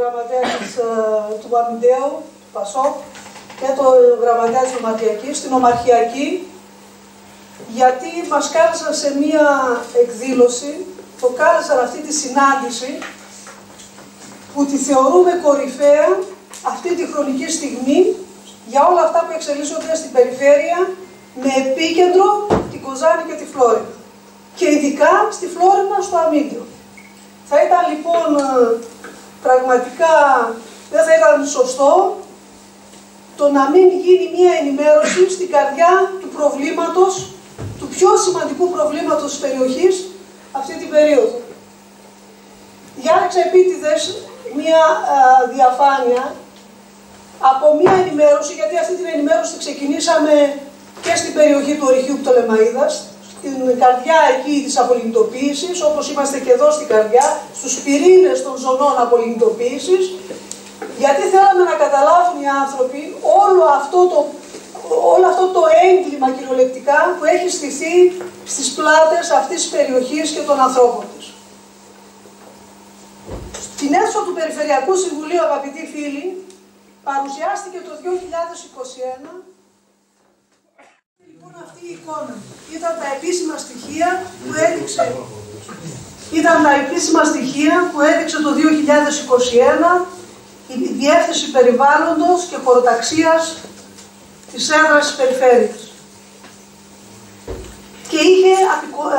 γραμματέας της, ε, του Αμυντέου, του Πασόκ, και το γραμματέα της Ομαρχιακής, την Ομαρχιακή, γιατί μας κάλεσαν σε μία εκδήλωση, το κάλεσαν αυτή τη συνάντηση, που τη θεωρούμε κορυφαία αυτή τη χρονική στιγμή για όλα αυτά που εξελίσσονται στην περιφέρεια με επίκεντρο την Κοζάνη και τη Φλόριντα. Και ειδικά στη Φλόρινα στο Αμύντιο. Θα ήταν λοιπόν ε, πραγματικά, δεν θα ήταν σωστό το να μην γίνει μία ενημέρωση στην καρδιά του προβλήματος, του πιο σημαντικού προβλήματος της περιοχής αυτή την περίοδο. Διάλεξα επίτηδες μία α, διαφάνεια από μία ενημέρωση, γιατί αυτή την ενημέρωση ξεκινήσαμε και στην περιοχή του ορυχείου Πτολεμαΐδας, στην καρδιά εκεί της απολυντοποίησης, όπως είμαστε και εδώ στην καρδιά, στους πυρήνες των ζωνών απολυντοποίησης, γιατί θέλαμε να καταλάβουν οι άνθρωποι όλο αυτό το, όλο αυτό το έγκλημα κυριολεκτικά που έχει στηθεί στις πλάτες αυτής της περιοχής και των ανθρώπων της. Στην αίθουσα του Περιφερειακού Συμβουλίου, αγαπητοί φίλοι, παρουσιάστηκε το 2021 λοιπόν αυτή η εικόνα. Ήταν τα επίσημα στοιχεία που έδειξε ήταν τα επίσημα στοιχεία που έδειξε το 2021 η Διεύθυνση Περιβάλλοντος και Χωροταξίας της έδρας της Περιφέρειας. Και είχε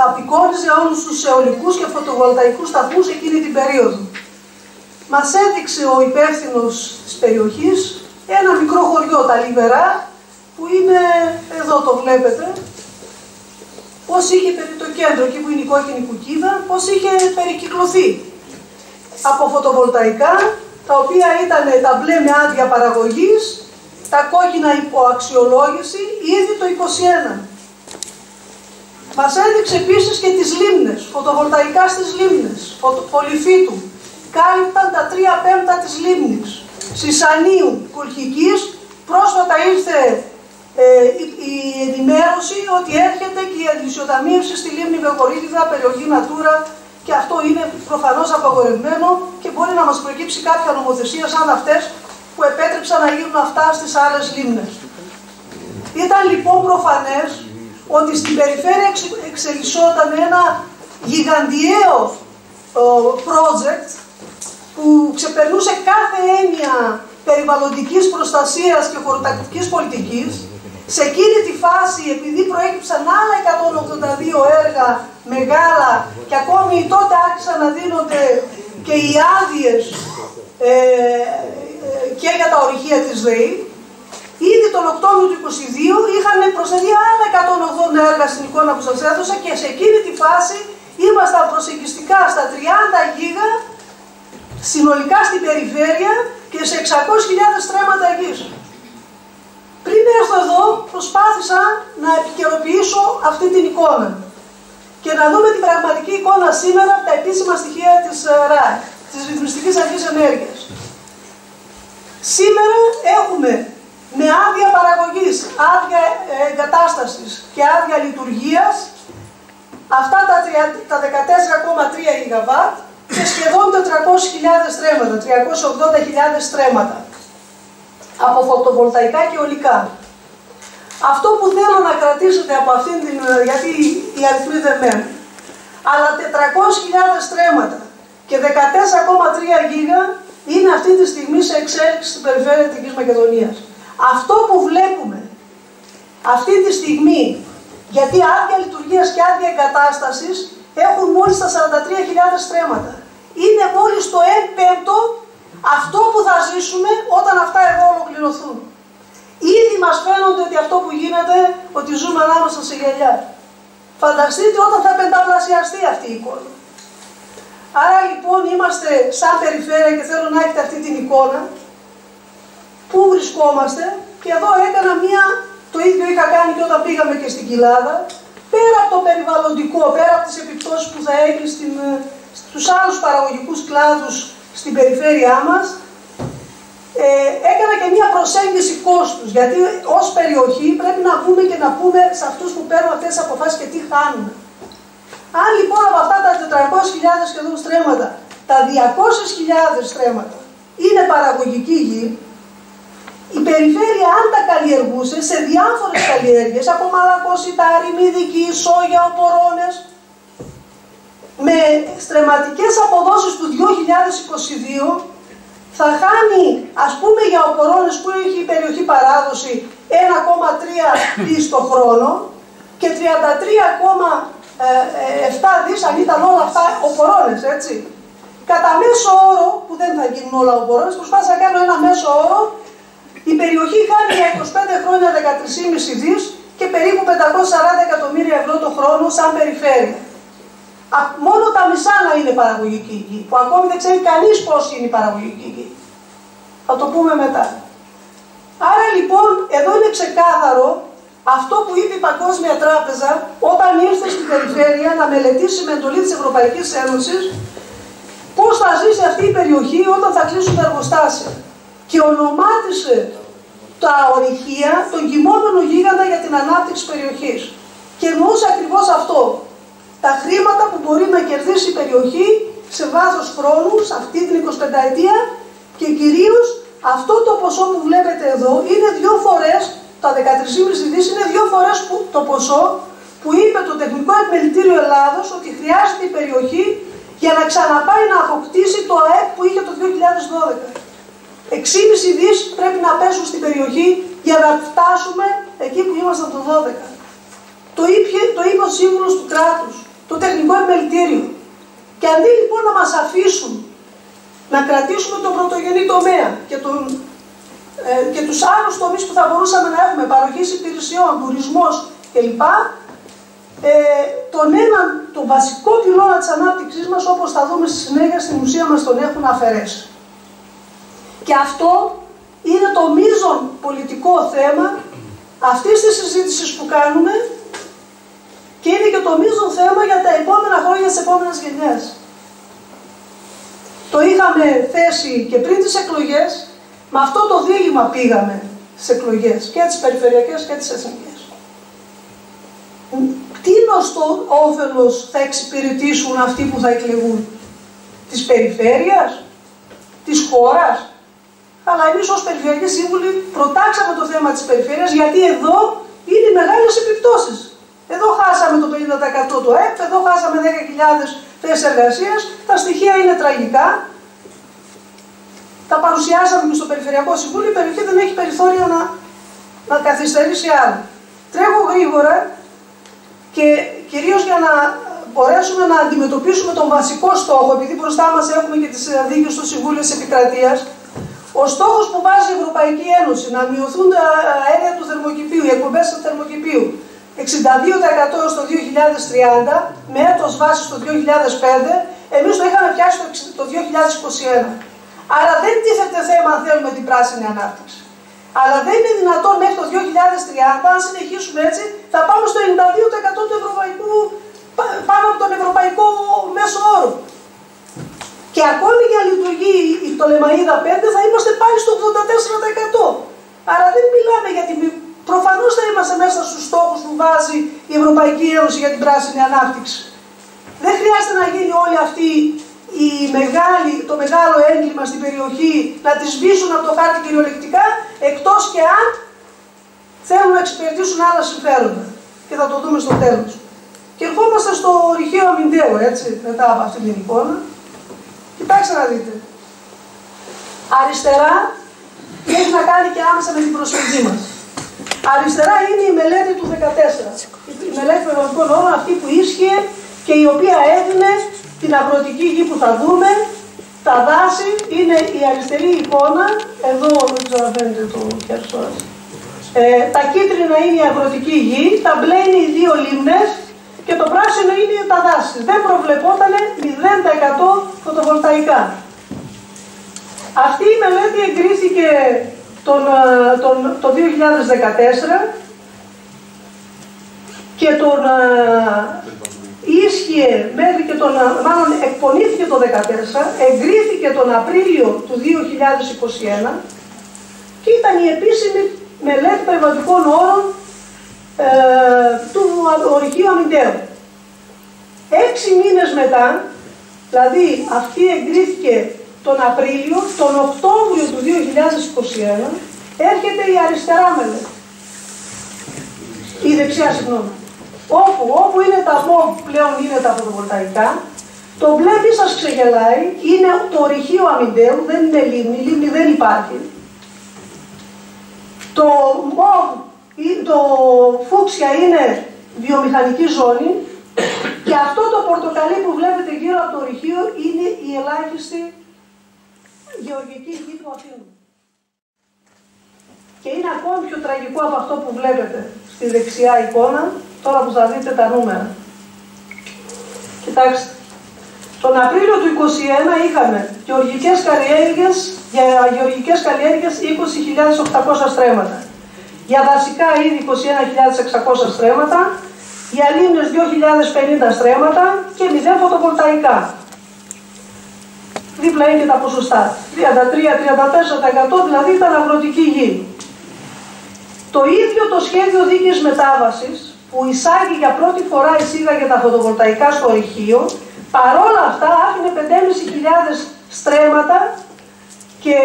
απεικόνιζε όλους τους αιωλικούς και φωτοβολταϊκούς σταθμούς εκείνη την περίοδο. Μας έδειξε ο υπεύθυνος της περιοχής ένα μικρό χωριό, τα Λιβερά, που είναι, εδώ το βλέπετε, πώς είχε το κέντρο, εκεί που είναι η κόκκινη κουκίδα, πώς είχε περικυκλωθεί από φωτοβολταϊκά, τα οποία ήταν τα μπλε με άδεια παραγωγής, τα κόκκινα υποαξιολόγηση, ήδη το 21. Μας έδειξε επίσης και τις λίμνες, φωτοβολταϊκά στις λίμνες, πολυφύτου. Κάλυπταν τα τρία πέμπτα της λίμνης. Σισανίου, Κολχικής, πρόσφατα ήρθε ε, η, ενημέρωση ότι έρχεται και η αντισιοταμίευση στη λίμνη Βεγορίδιδα, περιοχή Νατούρα και αυτό είναι προφανώς απαγορευμένο και μπορεί να μας προκύψει κάποια νομοθεσία σαν αυτές που επέτρεψαν να γίνουν αυτά στις άλλες λίμνες. Ήταν λοιπόν προφανές ότι στην περιφέρεια εξελισσόταν ένα γιγαντιαίο project που ξεπερνούσε κάθε έννοια περιβαλλοντικής προστασίας και χωροτακτικής πολιτικής. Σε εκείνη τη φάση, επειδή προέκυψαν άλλα 182 έργα μεγάλα και ακόμη τότε άρχισαν να δίνονται και οι άδειες ε, και για τα ορυχεία της ΔΕΗ, Ήδη τον Οκτώβριο του 2022 είχαν προσθεθεί άλλα 180 έργα στην εικόνα που σας έδωσα και σε εκείνη τη φάση ήμασταν προσεγγιστικά στα 30 γίγα συνολικά στην περιφέρεια και σε 600.000 στρέμματα γης. Πριν έρθω εδώ προσπάθησα να επικαιροποιήσω αυτή την εικόνα και να δούμε την πραγματική εικόνα σήμερα από τα επίσημα στοιχεία της ε, ΡΑΕ, της Ρυθμιστικής Αρχής Ενέργειας. Σήμερα έχουμε με άδεια παραγωγής, άδεια εγκατάστασης και άδεια λειτουργίας αυτά τα 14,3 γιγαβάτ και σχεδόν 400.000 στρέμματα, 380.000 στρέμματα από φωτοβολταϊκά και ολικά. Αυτό που θέλω να κρατήσετε από αυτήν την, γιατί οι αριθμοί δεν μένουν, αλλά 400.000 στρέμματα και 14,3 γίγα είναι αυτή τη στιγμή σε εξέλιξη στην περιφέρεια της Μακεδονίας. Αυτό που βλέπουμε αυτή τη στιγμή, γιατί άδεια λειτουργίας και άδεια εγκατάστασης έχουν μόλις τα 43.000 στρέμματα. Είναι μόλις το 1 πέμπτο αυτό που θα ζήσουμε όταν αυτά εδώ ολοκληρωθούν. Ήδη μας φαίνονται ότι αυτό που γίνεται, ότι ζούμε ανάμεσα σε γελιά. Φανταστείτε όταν θα πενταπλασιαστεί αυτή η εικόνα. Άρα λοιπόν είμαστε σαν περιφέρεια και θέλω να έχετε αυτή την εικόνα πού βρισκόμαστε και εδώ έκανα μία, το ίδιο είχα κάνει και όταν πήγαμε και στην Κοιλάδα, πέρα από το περιβαλλοντικό, πέρα από τις επιπτώσεις που θα έχει στην, στους άλλους παραγωγικούς κλάδους στην περιφέρειά μας, ε, έκανα και μια προσέγγιση κόστους, γιατί ως περιοχή πρέπει να πούμε και να πούμε σε αυτούς που παίρνουν αυτές τις αποφάσεις και τι χάνουν. Αν λοιπόν από αυτά τα 400.000 σχεδόν στρέμματα, τα 200.000 στρέμματα είναι παραγωγική γη, η περιφέρεια αν τα καλλιεργούσε σε διάφορες καλλιέργειες, από μαλακό, σιτάρι, μυδική, σόγια, οπορώνες, με στρεματικές αποδόσεις του 2022 θα χάνει, ας πούμε για οπορώνες που έχει η περιοχή παράδοση 1,3 δις το χρόνο και 33,7 δις αν ήταν όλα αυτά οπορώνες, έτσι. Κατά μέσο όρο, που δεν θα γίνουν όλα οπορώνες, προσπάθησα να κάνω ένα μέσο όρο, η περιοχή χάνει για 25 χρόνια 13,5 δις και περίπου 540 εκατομμύρια ευρώ το χρόνο σαν περιφέρεια. Μόνο τα μισά να είναι παραγωγική γη, που ακόμη δεν ξέρει κανείς πώς είναι η παραγωγική γη. Θα το πούμε μετά. Άρα λοιπόν, εδώ είναι ξεκάθαρο αυτό που είπε η Παγκόσμια Τράπεζα όταν ήρθε στην περιφέρεια να μελετήσει με εντολή της Ευρωπαϊκής Ένωσης πώς θα ζήσει αυτή η περιοχή όταν θα κλείσουν τα εργοστάσια. Και ονομάτισε τα ορυχεία τον κοιμόμενο γίγαντα για την ανάπτυξη περιοχής. Και εννοούσε ακριβώς αυτό. Τα χρήματα που μπορεί να κερδίσει η περιοχή σε βάθος χρόνου, σε αυτή την 25 ετία και κυρίως αυτό το ποσό που βλέπετε εδώ είναι δύο φορές, τα 13,5 δις είναι δύο φορές που, το ποσό που είπε το Τεχνικό Επιμελητήριο Ελλάδος ότι χρειάζεται η περιοχή για να ξαναπάει να αποκτήσει το ΑΕΠ που είχε το 2012. 6,5 δις πρέπει να πέσουν στην περιοχή για να φτάσουμε εκεί που ήμασταν το 12. Το είπε, το είπε ο σύμβουλος του κράτους, το τεχνικό επιμελητήριο. Και αντί λοιπόν να μας αφήσουν να κρατήσουμε τον πρωτογενή τομέα και, τον, ε, και τους άλλους τομείς που θα μπορούσαμε να έχουμε, παροχής υπηρεσιών, τουρισμός κλπ. Ε, τον έναν, τον βασικό πυλώνα της ανάπτυξής μας, όπως θα δούμε στη συνέχεια, στην ουσία μας τον έχουν αφαιρέσει. Και αυτό είναι το μείζον πολιτικό θέμα αυτής της συζήτησης που κάνουμε και είναι και το μείζον θέμα για τα επόμενα χρόνια της επόμενες γενιές. Το είχαμε θέσει και πριν τις εκλογές, με αυτό το δίλημα πήγαμε στις εκλογές, και τις περιφερειακές και τις εθνικές. Τι στο όφελος θα εξυπηρετήσουν αυτοί που θα εκλεγούν, της περιφέρειας, της χώρας; Αλλά εμείς ως Περιφερειακοί Σύμβουλοι προτάξαμε το θέμα της περιφέρειας γιατί εδώ είναι μεγάλες επιπτώσεις. Εδώ χάσαμε το 50% του ΕΠ, εδώ χάσαμε 10.000 θέσεις εργασίας. Τα στοιχεία είναι τραγικά. Τα παρουσιάσαμε και στο Περιφερειακό Συμβούλιο. Η περιοχή δεν έχει περιθώρια να, να καθυστερήσει άλλο. Τρέχω γρήγορα και κυρίως για να μπορέσουμε να αντιμετωπίσουμε τον βασικό στόχο, επειδή μπροστά μας έχουμε και τις δίκαιε του Συμβούλιο της Επικρατείας, ο στόχος που βάζει η Ευρωπαϊκή Ένωση να μειωθούν τα αέρια του θερμοκηπίου, οι εκπομπές του θερμοκηπίου, 62% έως το 2030, με έτος βάσης το 2005, εμείς το είχαμε πιάσει το 2021. Άρα δεν τίθεται θέμα αν θέλουμε την πράσινη ανάπτυξη. Αλλά δεν είναι δυνατόν μέχρι το 2030, αν συνεχίσουμε έτσι, θα πάμε στο 92% του ευρωπαϊκού, πάνω από τον ευρωπαϊκό μέσο όρο. Και ακόμη για λειτουργεί η Πτολεμαίδα 5 θα είμαστε πάλι στο 84%. Άρα δεν μιλάμε για την Προφανώς θα είμαστε μέσα στους στόχους που βάζει η Ευρωπαϊκή Ένωση για την πράσινη ανάπτυξη. Δεν χρειάζεται να γίνει όλη αυτή η μεγάλη, το μεγάλο έγκλημα στην περιοχή να τη σβήσουν από το χάρτη κυριολεκτικά, εκτός και αν θέλουν να εξυπηρετήσουν άλλα συμφέροντα. Και θα το δούμε στο τέλος. Και ερχόμαστε στο ρηχείο αμυντέο, έτσι, μετά από αυτή την εικόνα. Κοιτάξτε να δείτε. Αριστερά έχει να κάνει και άμεσα με την προσφυγή μας. Αριστερά είναι η μελέτη του 14. Η μελέτη περιβαλλοντικών όρων, αυτή που ίσχυε και η οποία έδινε την αγροτική γη που θα δούμε, τα δάση, είναι η αριστερή εικόνα, εδώ δεν ξέρω αν φαίνεται το χέρι ε, τα κίτρινα είναι η αγροτική γη, τα μπλε είναι οι δύο λίμνες και το πράσινο είναι τα δάση. Δεν προβλεπόταν 0% φωτοβολταϊκά. Αυτή η μελέτη εγκρίθηκε τον, ε, τον, το 2014 και τον ε, ίσχυε μέχρι και τον, ε, μάλλον εκπονήθηκε το 2014, εγκρίθηκε τον Απρίλιο του 2021 και ήταν η επίσημη μελέτη περιβαλλοντικών όρων ε, του ορυχείου αμυντέου. Έξι μήνες μετά, δηλαδή αυτή εγκρίθηκε τον Απρίλιο, τον Οκτώβριο του 2021, έρχεται η αριστερά μελέτη. Η δεξιά, συγγνώμη. Όπου, όπου είναι τα ΜΟΒ πλέον είναι τα φωτοβολταϊκά, το μπλε μη σας ξεγελάει, είναι το ορυχείο αμυντέου, δεν είναι λίμνη, λίμνη δεν υπάρχει. Το ΜΟΒ, το φούξια είναι βιομηχανική ζώνη και αυτό το πορτοκαλί που βλέπετε γύρω από το ορυχείο είναι η ελάχιστη γεωργική γη του Αθήνου. Και είναι ακόμη πιο τραγικό από αυτό που βλέπετε στη δεξιά εικόνα, τώρα που θα δείτε τα νούμερα. Κοιτάξτε. Τον Απρίλιο του 2021 είχαμε γεωργικές καλλιέργειες, για γεωργικές καλλιέργειες 20.800 στρέμματα. Για δασικά είδη 21.600 στρέμματα, για λίμνες 2.050 στρέμματα και 0 φωτοβολταϊκά. Δίπλα είναι και τα ποσοστά. 33-34% δηλαδή ήταν αγροτική γη. Το ίδιο το σχέδιο δίκης μετάβασης που εισάγει για πρώτη φορά εισήγαγε τα φωτοβολταϊκά στο ορυχείο, παρόλα αυτά άφηνε 5.500 στρέμματα και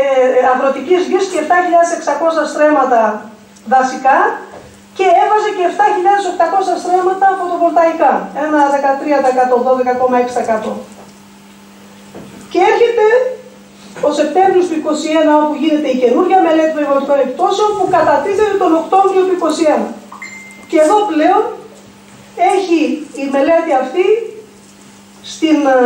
αγροτικής γης και 7.600 στρέμματα δασικά και έβαζε και 7.800 στρέμματα φωτοβολταϊκά, ένα 13%, 12,6%. Και έρχεται ο Σεπτέμβριος του 2021 όπου γίνεται η καινούργια μελέτη περιβαλλοντικών επιπτώσεων που κατατίθεται τον Οκτώβριο του 2021. Και εδώ πλέον έχει η μελέτη αυτή στην, ε,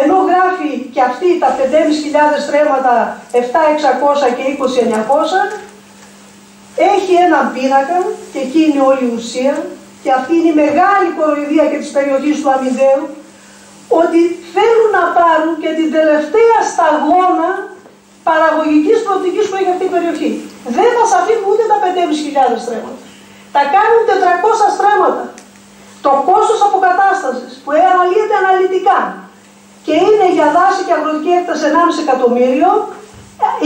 ενώ γράφει και αυτή τα 5.500 στρέμματα 7.600 και 20.900 έχει έναν πίνακα και εκεί είναι όλη η ουσία και αυτή είναι η μεγάλη κοροϊδία και της περιοχής του Αμυδέου ότι θέλουν να πάρουν και την τελευταία σταγόνα παραγωγικής προοπτικής που έχει αυτή η περιοχή. Δεν μας αφήνουν ούτε τα 5.500 στρέμματα. Τα κάνουν 400 στρέμματα. Το κόστος αποκατάστασης που αναλύεται αναλυτικά και είναι για δάση και αγροτική έκταση 1,5 εκατομμύριο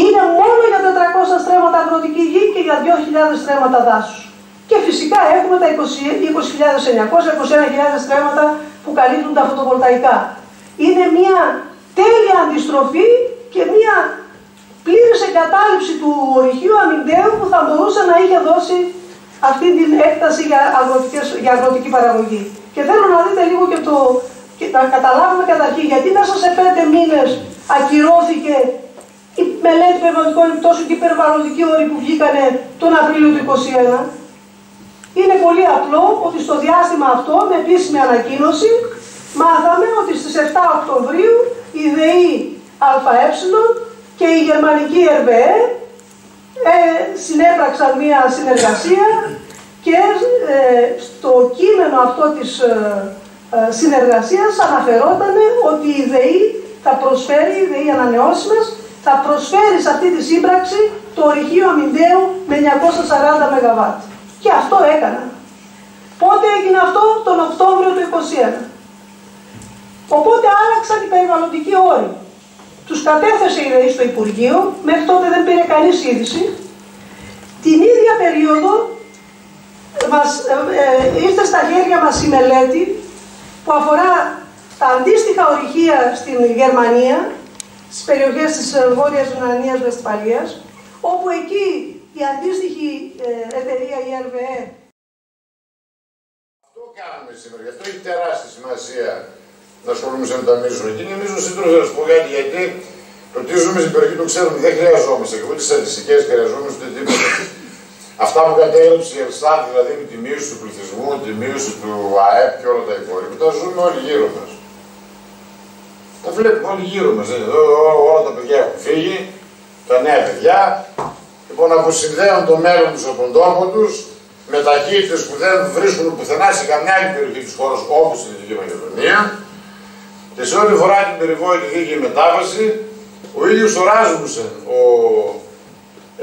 είναι μόνο για 400 στρέμματα αγροτική γη και για 2.000 στρέμματα δάσους. Και φυσικά έχουμε τα 20.900, 21.000 στρέμματα που καλύπτουν τα φωτοβολταϊκά. Είναι μια τέλεια αντιστροφή και μια πλήρης εγκατάλειψη του ορυχείου αμυντέου που θα μπορούσε να είχε δώσει αυτή την έκταση για, για αγροτική παραγωγή. Και θέλω να δείτε λίγο και το, και να καταλάβουμε καταρχήν γιατί μέσα σε πέντε μήνες ακυρώθηκε η μελέτη περιβαλλοντικών επιπτώσεων και η περιβαλλοντική όρη που βγήκανε τον Απρίλιο του 2021. Είναι πολύ απλό ότι στο διάστημα αυτό, με επίσημη ανακοίνωση, μάθαμε ότι στις 7 Οκτωβρίου η ΔΕΗ ΑΕ και η γερμανική ΕΡΒΕ ε, συνέπραξαν μία συνεργασία και ε, στο κείμενο αυτό της ε, ε, συνεργασίας αναφερόταν ότι η ΔΕΗ θα προσφέρει, η ΔΕΗ ανανεώσιμες, θα προσφέρει σε αυτή τη σύμπραξη το ορυχείο αμυντέου με 940 ΜΒ. Και αυτό έκανα. Πότε έγινε αυτό, τον Οκτώβριο του 2021. Οπότε άλλαξαν οι περιβαλλοντικοί όροι. Τους κατέθεσε η ΔΕΗ στο Υπουργείο, μέχρι τότε δεν πήρε κανείς είδηση. Την ίδια περίοδο μας, ε, ε, ήρθε στα χέρια μας η μελέτη που αφορά τα αντίστοιχα ορυχεία στην Γερμανία, στις περιοχές της ε, Βόρειας Ρουνανίας Βεσπαλίας, όπου εκεί η αντίστοιχη ε, εταιρεία, η РΒΕ. Αυτό κάνουμε σήμερα, γι' αυτό έχει τεράστια σημασία να ασχολούμαστε με τα μείζωνα. Και είναι μείζωνα σύντροφο, να σου πω κάτι, γιατί το τι ζούμε στην περιοχή το ξέρουμε, δεν χρειαζόμαστε και ούτε στατιστικές χρειαζόμαστε τίποτα. Αυτά που κατέληψε η Ελστάτ, δηλαδή με τη μείωση του πληθυσμού, τη μείωση του ΑΕΠ και όλα τα υπόλοιπα, τα ζούμε όλοι γύρω μας. Τα βλέπουμε όλοι γύρω μας. Εδώ όλα τα παιδιά έχουν φύγει, τα νέα παιδιά, λοιπόν αποσυνδέουν το μέλλον τους από τον τόπο τους με ταχύτητες που δεν βρίσκουν πουθενά σε καμιά άλλη περιοχή της χώρας όπως στην Δυτική Μακεδονία. Και σε ό,τι φορά την περιβόητη δίκαιη μετάβαση, ο ίδιος ο Ράσμουσεν, ο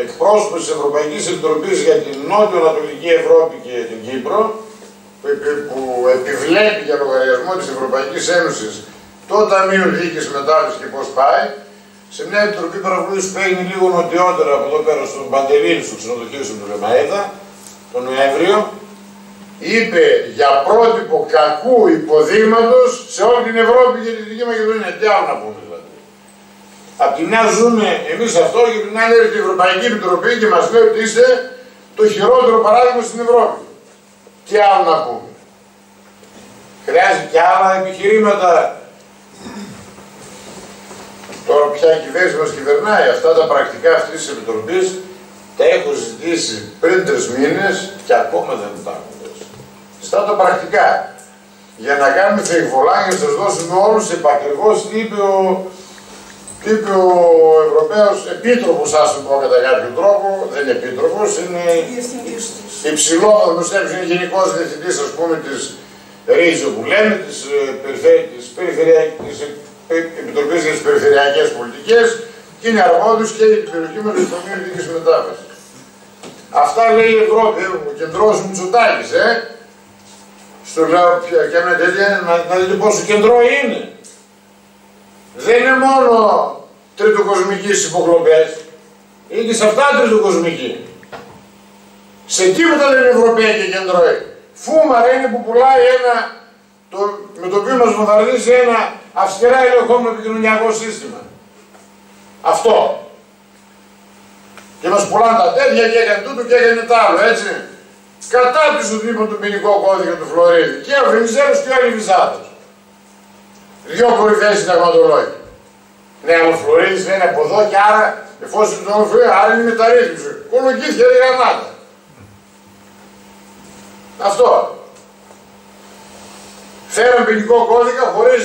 εκπρόσωπος της Ευρωπαϊκής Επιτροπής για την Νότιο-Ανατολική Ευρώπη και την Κύπρο, που επιβλέπει για λογαριασμό της Ευρωπαϊκής Ένωσης το Ταμείο Δίκη Μετάβασης και πώς πάει, σε μια επιτροπή παρακολούθηση που έγινε λίγο νοτιότερα από εδώ πέρα στον Παντελήνη, στο ξενοδοχείο του Λεμαίδα, τον Νοέμβριο, είπε για πρότυπο κακού υποδείγματος σε όλη την Ευρώπη και τη Δυτική Μακεδονία. Τι άλλο να πούμε δηλαδή. Απ' τη μια ζούμε εμείς αυτό και την άλλη έρχεται η Ευρωπαϊκή Επιτροπή και μας λέει ότι είστε το χειρότερο παράδειγμα στην Ευρώπη. Τι άλλο να πούμε. Χρειάζεται και άλλα επιχειρήματα. Τώρα πια η κυβέρνηση μας κυβερνάει. Αυτά τα πρακτικά αυτής της Επιτροπής τα έχω ζητήσει πριν τρεις μήνες και ακόμα δεν τα έχουν δώσει. Στα τα πρακτικά. Για να κάνουμε θεϊβολά και να σας δώσουμε όλους επακριβώς τι είπε ο, τι είπε ο Ευρωπαίος Επίτροπος, ας το πω κατά κάποιο τρόπο, δεν είναι Επίτροπος, είναι υψηλόβαθμος, είναι γενικός διευθυντής, ας πούμε, της Ρίζο που λέμε, της, ε, της, της Επιτροπής για τις Περιφερειακές Πολιτικές και είναι αρμόδιος και για την περιοχή μας της Τομείας Μετάφρασης. Αυτά λέει η Ευρώπη, ο κεντρός Μητσοτάκης, ε. Στο λέω πια και με τέτοια, να, να δείτε πόσο κεντρό είναι. Δεν είναι μόνο τριτοκοσμικές υποκλοπές, είναι και σε αυτά τριτοκοσμική. Σε τίποτα δεν είναι Ευρωπαϊκή κεντρό. Φούμαρα είναι που πουλάει ένα, το, με το οποίο μας βομβαρδίζει ένα αυστηρά ελεγχόμενο επικοινωνιακό σύστημα. Αυτό. Και μας πουλάνε τα τέτοια και έκανε τούτο και έκανε τ' άλλο, έτσι. Κατά τους λοιπόν του ποινικό κώδικα του Φλωρίδη. Και ο Βενιζέλος και ο Αλιβιζάτος. Δυο κορυφαίοι συνταγματολόγοι. Ναι, αλλά ο Φλωρίδης δεν είναι από εδώ και άρα, εφόσον τον Φλωρίδη, άρα είναι μεταρρύθμιση. Κολογήθηκε η γραμμάτα. Αυτό. Φέραν ποινικό κώδικα χωρίς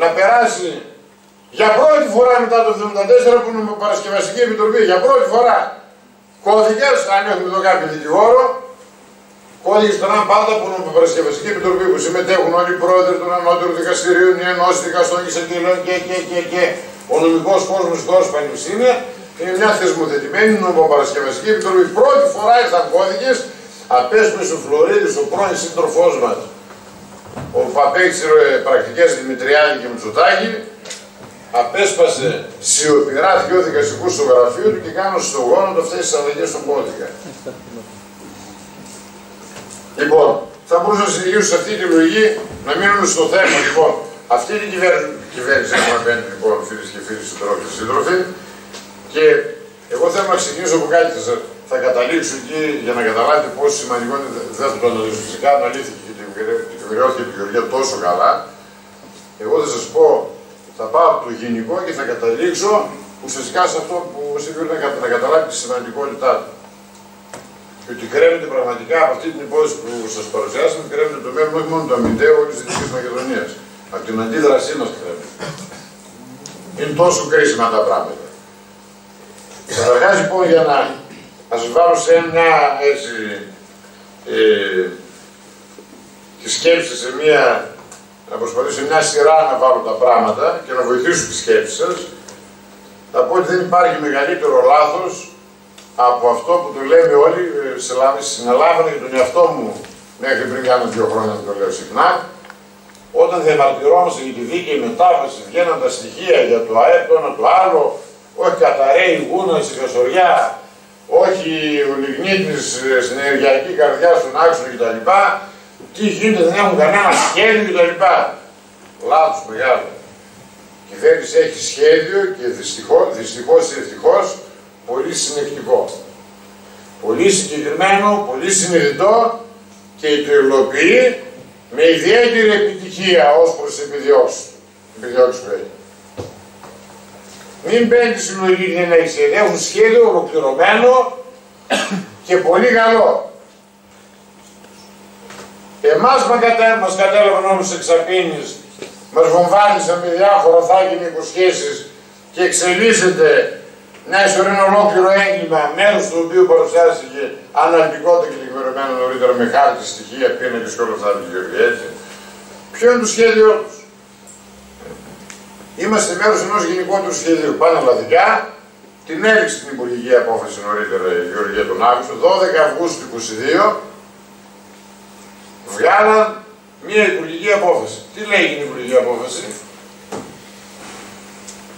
να περάσει για πρώτη φορά μετά το 1974 που είναι Παρασκευαστική Επιτροπή, για πρώτη φορά κώδικες, αν έχουμε εδώ κάποιο δικηγόρο, κώδικες των πάντα που είναι Παρασκευαστική Επιτροπή που συμμετέχουν όλοι οι πρόεδροι των ανώτερων δικαστηρίων, οι ενώσεις δικαστών και εισαγγελίων και, και, και, και ο νομικός κόσμος τη χώρα πανεπιστήμια. Είναι μια θεσμοθετημένη νομοπαρασκευαστική επιτροπή. Πρώτη φορά ήρθαν κώδικες, απέσπασε ο Φλωρίδης, ο πρώην σύντροφός μας, ο που απέκτησε πρακτικές Δημητριάδη και Μητσοτάκη, απέσπασε σιωπηρά δυο δικαστικού στο γραφείο του και κάνω στο γόνατο αυτέ τι αλλαγές στον κώδικα. λοιπόν, θα μπορούσα να συνεχίσω σε αυτή τη λογική να μείνουμε στο θέμα. Λοιπόν, αυτή την κυβέρνηση, κυβέρνηση έχουμε απέναντι, λοιπόν, φίλες και φίλοι συντρόφοι σύντροφοι. Και εγώ θέλω να ξεκινήσω από κάτι, θα, θα καταλήξω εκεί για να καταλάβετε πόσο σημαντικό είναι. Δεν θα το αναλύσω φυσικά, αναλύθηκε και την κυβερνήθηκε η Γεωργία τόσο καλά. Εγώ θα σας πω θα πάω από το γενικό και θα καταλήξω ουσιαστικά σε αυτό που σίγουρα να, να καταλάβει τη σημαντικότητά του. Και ότι κρέμεται πραγματικά από αυτή την υπόθεση που σας παρουσιάσαμε, κρέμεται το μέλλον όχι μόνο του αμυντέου όλη της Δυτικής Μακεδονίας. Από την αντίδρασή μας κρέμεται. Είναι τόσο κρίσιμα τα πράγματα. Καταρχάς λοιπόν για να σα βάλω σε μια έτσι, ε, τη σκέψη σε μια να προσπαθήσω μια σειρά να βάλω τα πράγματα και να βοηθήσω τη σκέψη σας. Θα πω ότι δεν υπάρχει μεγαλύτερο λάθος από αυτό που το λέμε όλοι, ε, συνελάβανε και τον εαυτό μου μέχρι πριν κάνω δύο χρόνια, το λέω συχνά, όταν διαμαρτυρόμαστε για τη δίκαιη μετάβαση, βγαίναν τα στοιχεία για το ΑΕΠ, το ένα το άλλο, όχι καταραίει γούνα στη Χασοριά, όχι ο λιγνίτης ε, στην ενεργειακή καρδιά στον άξονα κτλ τι γίνεται, δεν έχουν κανένα σχέδιο κτλ. Λάθος μεγάλο. Η κυβέρνηση έχει σχέδιο και δυστυχώς, δυστυχώς ή ευτυχώς πολύ συνεκτικό. Πολύ συγκεκριμένο, πολύ συνειδητό και το υλοποιεί με ιδιαίτερη επιτυχία ως προς τις επιδιώξεις, επιδιώξεις που έχει. Μην μπαίνει στη λογική δεν έχει σχέδιο. Έχουν σχέδιο ολοκληρωμένο και πολύ καλό. Εμάς μας κατέλαβαν όμως εξαπίνεις, μας βομβάρδισαν με διάφορα θάγινοι υποσχέσεις και εξελίσσεται μια ιστορία ολόκληρο έγκλημα, μέρος του οποίου παρουσιάστηκε αναλυτικότητα και λιγμερωμένο νωρίτερα με χάρτη, στοιχεία, πίνακες και όλα αυτά τα έτσι. Ποιο είναι το σχέδιό τους; Είμαστε μέρος ενός γενικότερου σχεδίου πανελλαδικά, την έριξε την υπουργική απόφαση νωρίτερα η Γεωργία τον Αύγουστο, 12 Αυγούστου 22, βγάλαν μια υπουργική απόφαση. Τι λέει η υπουργική απόφαση;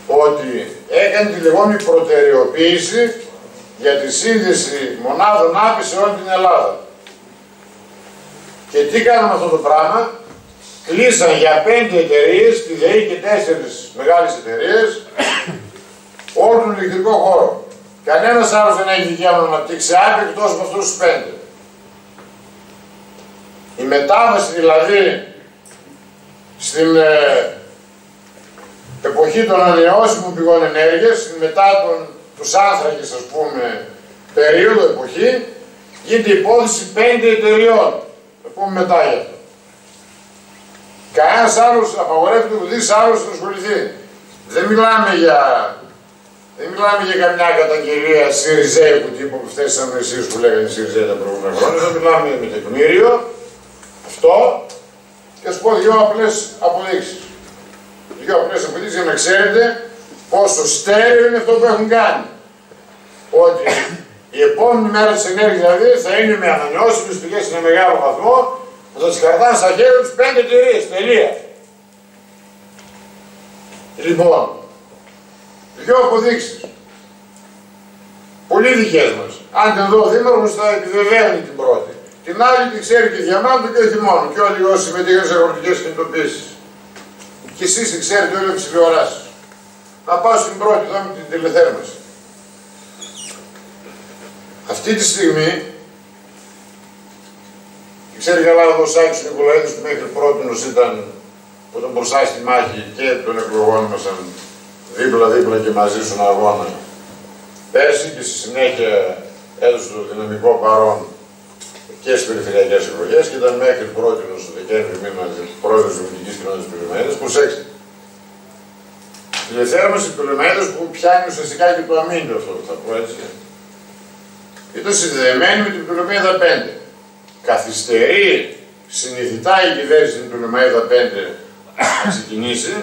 Ότι έκανε τη λεγόμενη προτεραιοποίηση για τη σύνδεση μονάδων άπη σε όλη την Ελλάδα. Και τι κάναμε αυτό το πράγμα, κλείσαν για πέντε εταιρείες, τη ΔΕΗ και τέσσερις μεγάλες εταιρείες, ηλεκτρικό χώρο. Κανένας άλλος δεν έχει δικαίωμα να αναπτύξει άκρη εκτός από αυτούς τους πέντε. Η μετάβαση δηλαδή στην ε, εποχή των ανανεώσιμων πηγών ενέργειας, μετά τον, τους άνθρακες ας πούμε περίοδο εποχή, γίνεται υπόθεση πέντε εταιριών. Θα πούμε μετά για αυτό. Κανένας άλλος απαγορεύεται ουδή άλλος να ασχοληθεί. Δεν μιλάμε για. Δεν μιλάμε για καμιά καταγγελία Σιριζέικου τύπου που αυτές ήταν εσείς που λέγανε Σιριζέη τα προηγούμενα χρόνια. Δεν μιλάμε με τεκμήριο. Αυτό και σου πω δύο απλές αποδείξεις. Δύο απλές αποδείξεις για να ξέρετε πόσο στέρεο είναι αυτό που έχουν κάνει. Ότι η επόμενη μέρα της ενέργειας δηλαδή θα είναι με ανανεώσιμες πηγές σε μεγάλο βαθμό θα τις κρατάνε στα χέρια τους πέντε εταιρείες, τελεία. Λοιπόν, δυο αποδείξεις. Πολύ δικές μας. Αν την δω δήμαρχος θα επιβεβαίνει την πρώτη. Την άλλη την ξέρει και διαμάντου και όχι μόνο. Και όλοι όσοι συμμετείχαν σε αγροτικές κινητοποίησεις. Και εσείς την ξέρετε όλοι τις τηλεοράσεις. Να πάω στην πρώτη, εδώ με την τηλεθέρμανση. Αυτή τη στιγμή Ξέρει καλά ο Σάκης Νικολαίδης που μέχρι πρώτη ήταν που τον μπροστά στη μάχη και των εκλογών μας δίπλα-δίπλα και μαζί στον αγώνα. Πέρσι και στη συνέχεια έδωσε το δυναμικό παρόν και στι περιφερειακές εκλογές και ήταν μέχρι πρώτη στο Δεκέμβρη μήνα πρόεδρο τη Δημοτική Κοινότητας Πυρομαίδα. Προσέξτε. Τηλεθέρμανση Πυρομαίδα που πιάνει ουσιαστικά και το αμήνιο αυτό θα πω έτσι. Ήταν συνδεδεμένη με την Πυρομαίδα 5 καθυστερεί συνειδητά η κυβέρνηση του Λεμαίδα 5 να ξεκινήσει,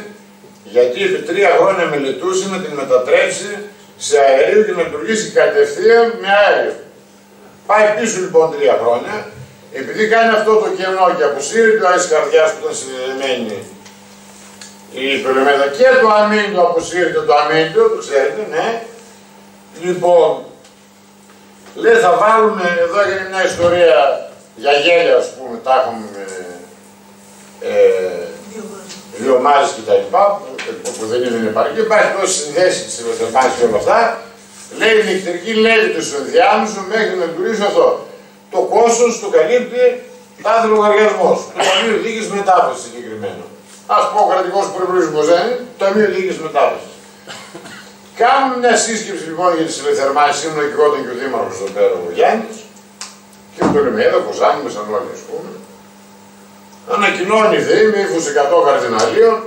γιατί επί τρία χρόνια μελετούσε να την μετατρέψει σε αερίο και να λειτουργήσει κατευθείαν με αέριο. Πάει πίσω λοιπόν τρία χρόνια, επειδή κάνει αυτό το κενό και αποσύρει το Άρης Καρδιάς που ήταν συνδεδεμένη η Πελεμέδα και το αμύντιο αποσύρεται το αμύντιο, το ξέρετε, ναι. Λοιπόν, λέει θα βάλουμε, εδώ έγινε μια ιστορία για γέλια, ας πούμε, τα έχουμε ε, βιομάζες και τα λοιπά, που, που δεν είναι επαρκή. Υπάρχει τόση συνδέση της ηλεκτρομάζης και όλα αυτά. Λέει η ηλεκτρική λέγεται στο ενδιάμεσο μέχρι να λειτουργήσει αυτό. Το κόστος το καλύπτει κάθε λογαριασμός. Το Ταμείο Δίκης Μετάφραση συγκεκριμένο. Α πω ο κρατικός προϋπολογισμός δεν είναι, το Ταμείο Δίκης Μετάφραση. Κάνουμε μια σύσκεψη λοιπόν για τις ηλεκτρομάζες, ήμουν εκεί όταν και ο Δήμαρχος εδώ πέρα ο Γιάννης, και το λέμε εδώ, Κοζάνης, όλοι ας πούμε, ανακοινώνει ΔΕΗ με ύφους 100 καρδιναλίων,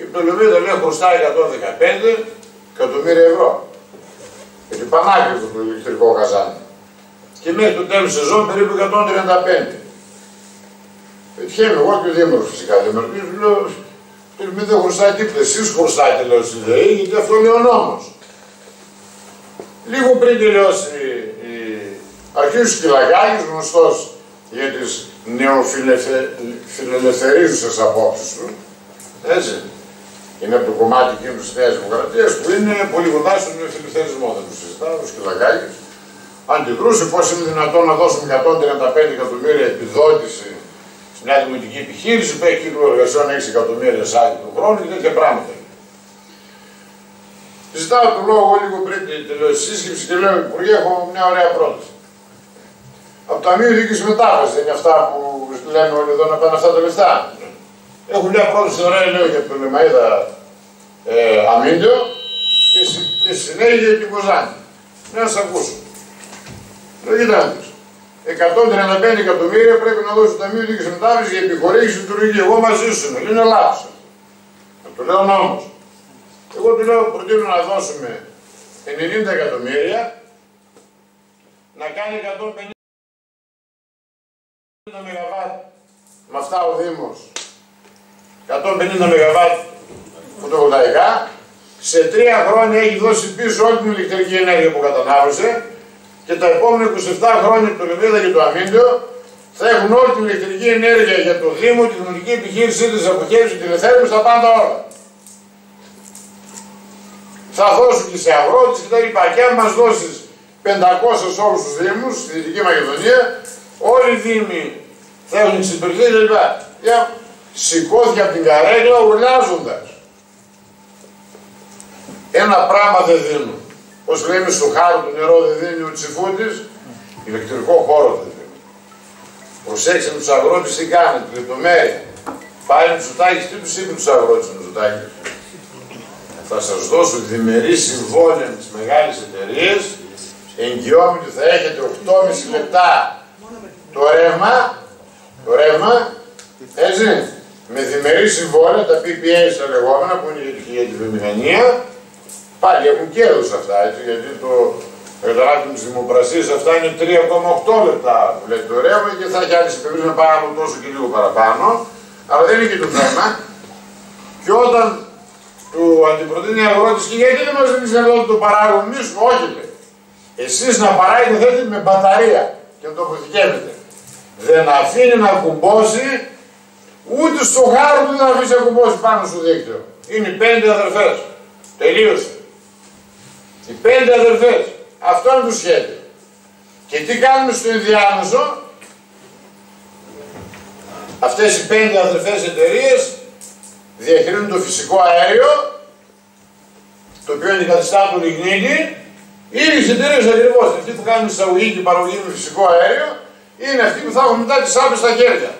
η Πτολεμίδα λέει χρωστάει 115 εκατομμύρια ευρώ. Γιατί πανάκριβο το ηλεκτρικό καζάνι. Και μέχρι το τέλος σεζόν περίπου 135. Πετυχαίνω εγώ και ο Δήμαρχος φυσικά δεν με ρωτήσει, λέω, μην δεν χρωστάει τίποτα, εσείς χρωστάτε λέω στη ΔΕΗ, γιατί αυτό είναι ο νόμος. Λίγο πριν τελειώσει Αρχίζει Κυλαγιάννης, γνωστός για τις νεοφιλελευθερίζουσες απόψεις του, έτσι. Είναι από το κομμάτι εκείνου της Νέας Δημοκρατίας που είναι πολύ κοντά στον νεοφιλελευθερισμό, δεν το συζητάω, ο Σκυλαγάκης. Αντιδρούσε πώς είναι δυνατόν να δώσουμε 135 εκατομμύρια επιδότηση σε μια δημοτική επιχείρηση που έχει κύκλο εργασιών 6 εκατομμύρια σάκι του χρόνου και τέτοια πράγματα. Ζητάω το λόγο λίγο πριν την τελειώσει και λέω: Υπουργέ, έχω μια ωραία πρόταση από το Ταμείο Δίκης Μετάβασης, δεν είναι αυτά που λένε όλοι εδώ να πάνε αυτά τα λεφτά. Έχουν μια πρόταση ωραία, λέω για τον Λεμαίδα ε, Αμίντιο και, και συνέχεια για την Κοζάνη. Να σας ακούσω. Λέω, κοιτάξτε, 135 εκατομμύρια πρέπει να δώσει το Ταμείο Δίκης Μετάβαση για επιχορήγηση λειτουργική. Εγώ μαζί σου είμαι, είναι λάθος. Να το λέω νόμος. Εγώ του λέω, προτείνω να δώσουμε 90 εκατομμύρια να κάνει 150 ΜΒ με αυτά ο Δήμος 150 ΜΒ φωτοβολταϊκά σε τρία χρόνια έχει δώσει πίσω όλη την ηλεκτρική ενέργεια που κατανάλωσε και τα επόμενα 27 χρόνια το Λεβίδα και το Αμύντιο θα έχουν όλη την ηλεκτρική ενέργεια για το Δήμο, τη δημοτική επιχείρησή τη αποχέρωση, τη τηλεθέρμανση, τα πάντα όλα. Θα δώσουν και σε αγρότες και τα λοιπά. Και αν μας δώσεις 500 σε όλους τους Δήμους, στη Δυτική Μακεδονία, Όλοι οι Δήμοι θέλουν εξυπηρετήσει κλπ. Για σηκώθηκε από την καρέκλα ουρλιάζοντα. Ένα πράγμα δεν δίνουν. Όπως λέμε στο χάρο του νερό δεν δίνει ο τσιφούτης, ηλεκτρικό χώρο δεν δίνει. Προσέξτε τους αγρότες τι κάνει, τη λεπτομέρεια. Πάλι Μητσοτάκης, τι τους είπε τους αγρότες του Μητσοτάκη. Θα σας δώσω διμερή συμβόλαια με τις μεγάλες εταιρείες, εγγυόμενοι ότι θα έχετε 8,5 λεπτά το ρεύμα, το ρεύμα, έτσι, με διμερή συμβόλαια, τα PPA στα λεγόμενα που είναι για τη βιομηχανία, πάλι έχουν κέρδος αυτά, έτσι, γιατί το καταλάβει της δημοπρασίας αυτά είναι 3,8 λεπτά που λέει το ρεύμα και θα έχει άλλε επενδύσει να πάρουν τόσο και λίγο παραπάνω, αλλά δεν είναι και το θέμα. Και όταν του αντιπροτείνει αγρότη και γιατί δεν μας δίνεις εδώ το παράγουμε εμεί, όχι λέει. Εσείς να παράγετε θέλετε με μπαταρία και να το αποθηκεύετε. Δεν αφήνει να κουμπώσει Ούτε στο χάρο του δεν αφήσει να κουμπώσει πάνω στο δίκτυο. Είναι οι πέντε αδερφές. Τελείωσε. Οι πέντε αδερφές. Αυτό είναι το σχέδιο. Και τι κάνουμε στο ενδιάμεσο; Αυτές οι πέντε αδερφές εταιρείες διαχειρίζουν το φυσικό αέριο, το οποίο αντικαθιστά το λιγνίτη, είναι οι εταιρείες ακριβώς. Αυτοί που κάνουν εισαγωγή και παραγωγή με φυσικό αέριο, είναι αυτοί που θα έχουν μετά τις άπες στα χέρια.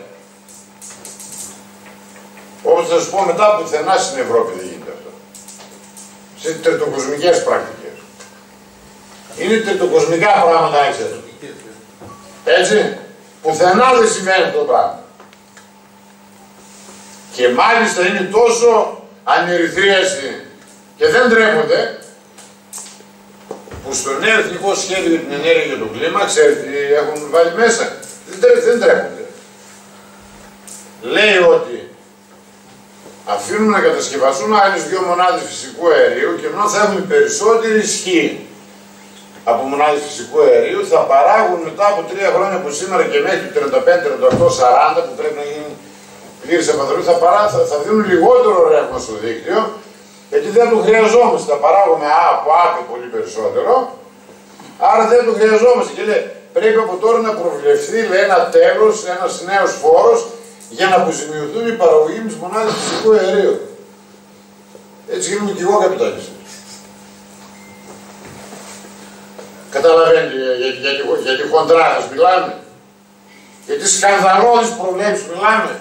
Όπως θα σου πω μετά, πουθενά στην Ευρώπη δεν γίνεται αυτό. Σε τριτοκοσμικές πρακτικές. Είναι τριτοκοσμικά πράγματα, ξέρετε. Έτσι. Πουθενά δεν συμβαίνει αυτό το πράγμα. Και μάλιστα είναι τόσο ανερυθρίαστη και δεν τρέπονται που στο νέο εθνικό σχέδιο για την ενέργεια και το κλίμα, ξέρετε τι έχουν βάλει μέσα. Δεν, δεν τρέπονται. Λέει ότι αφήνουν να κατασκευαστούν άλλες δύο μονάδες φυσικού αερίου και ενώ θα έχουν περισσότερη ισχύ από μονάδες φυσικού αερίου, θα παράγουν μετά από τρία χρόνια από σήμερα και μέχρι το 35, 38, 40 που πρέπει να γίνει πλήρης επανδρομή, θα, παρά, θα, θα δίνουν λιγότερο ρεύμα στο δίκτυο, γιατί δεν το χρειαζόμαστε. Θα παράγουμε από άπη πολύ περισσότερο, άρα δεν το χρειαζόμαστε. Και λέει, πρέπει από τώρα να προβλεφθεί λέει, ένα τέλος, ένας νέος φόρος για να αποζημιωθούν οι παραγωγοί με τις μονάδες φυσικού αερίου. Έτσι γίνομαι και εγώ καπιταλιστή. Καταλαβαίνετε γιατί, γιατί, γιατί χοντράχας μιλάμε. Γιατί σκανδαλώδεις προβλέψεις μιλάμε.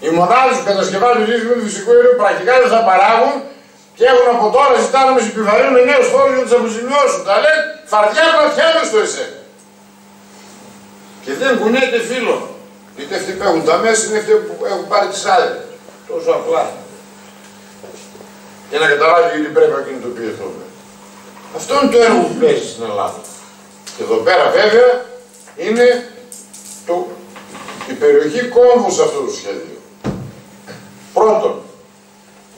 Οι μονάδες που κατασκευάζουν οι με φυσικού αερίου πρακτικά δεν θα παράγουν και έχουν από τώρα ζητάνε να μας επιβαρύνουν νέους φόρους για να τους αποζημιώσουν. Τα λέει φαρδιά πλατιά στο εσέ. Και δεν κουνιέται φίλο. Γιατί αυτοί που έχουν τα μέσα είναι αυτοί που έχουν πάρει τις άδειες. Τόσο απλά. Για να καταλάβει γιατί πρέπει να κινητοποιηθούμε. Αυτό είναι το έργο που παίζεις στην Ελλάδα. Και εδώ πέρα βέβαια είναι το, η περιοχή κόμβου σε αυτό το σχέδιο. Πρώτον,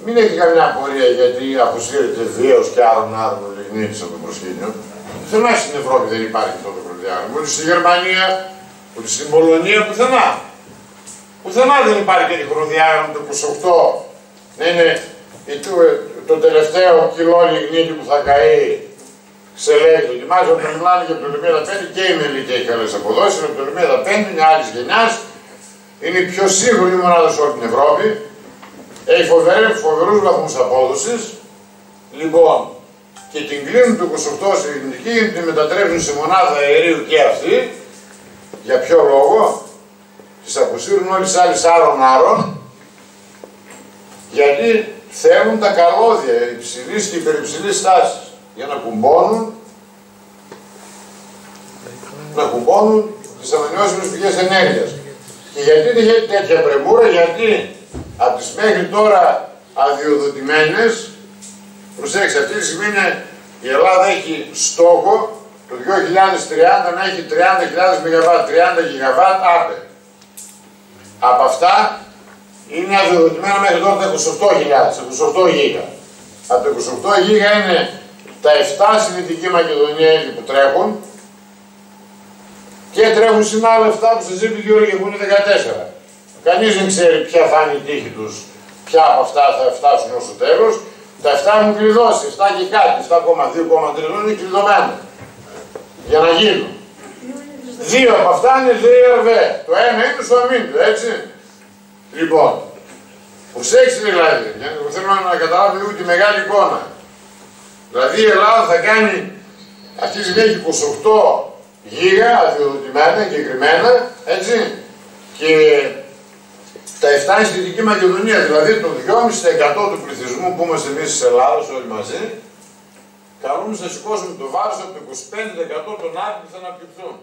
μην έχεις καμιά απορία γιατί αποσύρεται βίαιο και άλλων άλλων λιγνίτη από το προσκήνιο. Πουθενά στην Ευρώπη δεν υπάρχει αυτό το προδιάγραμμα. Ούτε στη Γερμανία, ούτε στην Πολωνία, πουθενά. Πουθενά δεν υπάρχει τέτοιο χρονοδιάγραμμα το 28 να είναι το τελευταίο κιλό λιγνίτη που θα καεί σε λέγει. Δοκιμάζει όταν μιλάνε για το 5 και η Μελή και έχει καλές αποδόσεις. Είναι το 5 είναι άλλη γενιάς. Είναι η πιο σίγουρη μονάδα σε όλη την Ευρώπη. Έχει φοβερούς βαθμούς απόδοσης. Λοιπόν, και την κλείνουν το 28 στη λιγνητική και την μετατρέπουν σε μονάδα αερίου και αυτή. Για ποιο λόγο, τις αποσύρουν όλες τις άλλες άρων άρων, γιατί θέλουν τα καλώδια υψηλής και υπερυψηλής τάσης για να κουμπώνουν να κουμπώνουν τις ανανεώσιμες πηγές ενέργειας. Και γιατί είχε τέτοια πρεμούρα, γιατί από τις μέχρι τώρα αδειοδοτημένες, προσέξτε, αυτή τη στιγμή η Ελλάδα έχει στόχο το 2030 να έχει 30.000 ΜΒ, 30 ΓΒ άπε. Από αυτά είναι αδειοδοτημένα μέχρι τώρα τα 28.000, 28 γίγα. Από τα 28 γίγα είναι τα 7 στην Δυτική Μακεδονία ήδη που τρέχουν και τρέχουν στην άλλα 7 που σας είπε Γιώργη που είναι 14. Κανείς δεν ξέρει ποια θα είναι η τύχη τους, ποια από αυτά θα φτάσουν ως το τέλος. Τα 7 έχουν κλειδώσει, 7 και κάτι, 7,2,3 είναι κλειδωμένα για να γίνουν. Δύο από αυτά είναι DRV. Το ένα είναι στο αμύντιο, έτσι. Λοιπόν, προσέξτε δηλαδή, για να θέλω να καταλάβει λίγο τη μεγάλη εικόνα. Δηλαδή η Ελλάδα θα κάνει, αυτή τη στιγμή έχει 28 γίγα αδειοδοτημένα, εγκεκριμένα, έτσι, και τα 7 στη Δυτική Μακεδονία, δηλαδή το 2,5% του πληθυσμού που είμαστε εμείς της Ελλάδας όλοι μαζί, καλούμε να σηκώσουμε το βάρος από το 25% των άτομων που θα αναπτυχθούν.